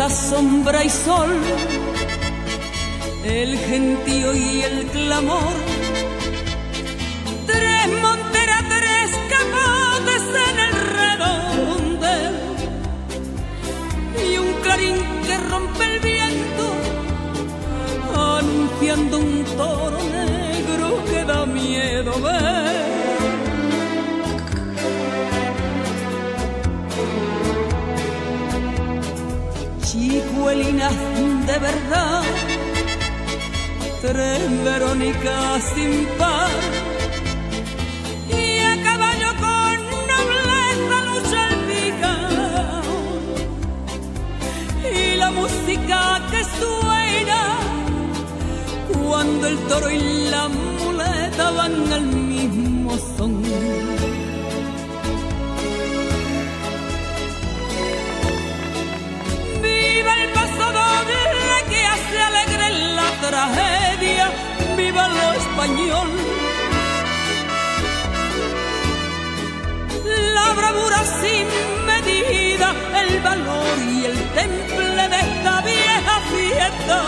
plata, sombra y sol, el gentío y el clamor. Tres monteras, tres capotes en el redondel y un clarín que rompe el viento, anunciando un toro chicuelinas de verdad, tres Verónicas sin par, y a caballo con nobleza lucha y la música que suena cuando el toro y la muleta van al mismo son. Alegre la tragedia, viva lo español. La bravura sin medida, el valor y el temple de esta vieja fiesta.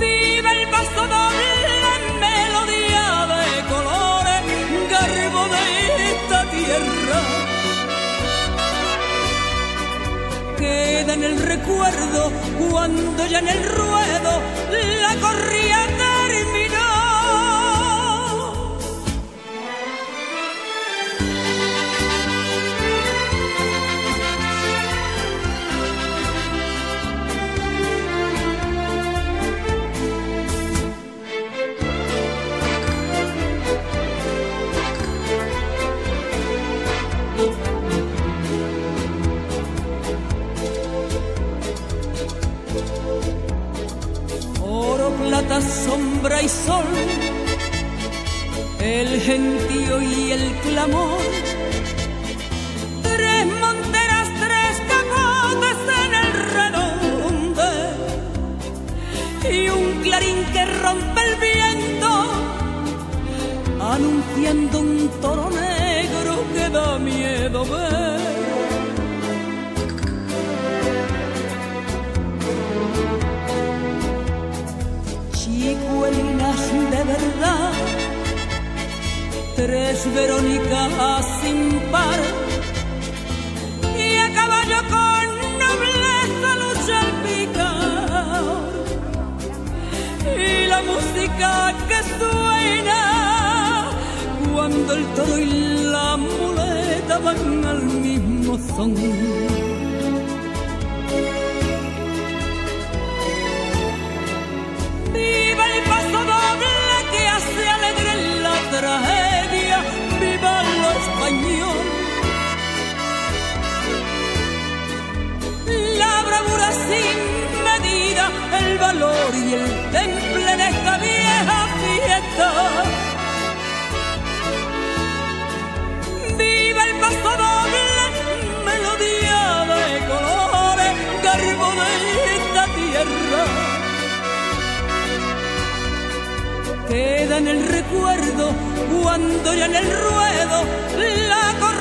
Viva el paso en el recuerdo cuando ya en el ruedo la corría sombra y sol, el gentío y el clamor. Tres monteras, tres capotes en el redonde y un clarín que rompe el viento, anunciando un toro negro que da miedo ver. Tres Verónicas sin par, y a caballo con nobleza lucha el picador, y la música que suena cuando el toro y la muleta van al mismo son. El valor y el temple de esta vieja fiesta. Viva el paso doble, melodía de colores, garbo de esta tierra. queda en el recuerdo cuando ya en el ruedo la corriente